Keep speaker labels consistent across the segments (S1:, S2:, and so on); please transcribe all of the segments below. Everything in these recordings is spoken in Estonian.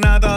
S1: nada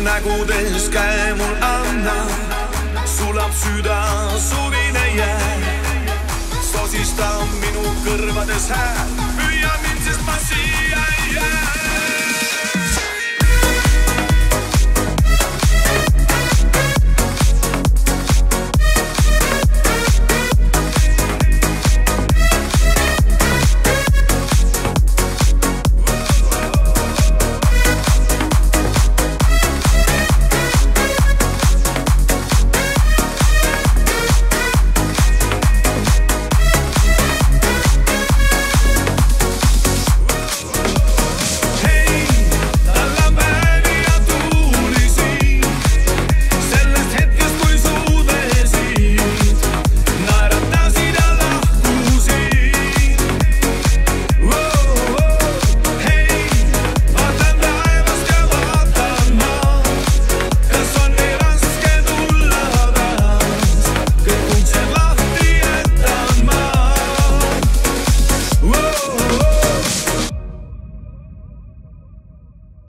S1: nägudes käe mul anna, sulab süda suvine jää, sosistab minu kõrvades hääl.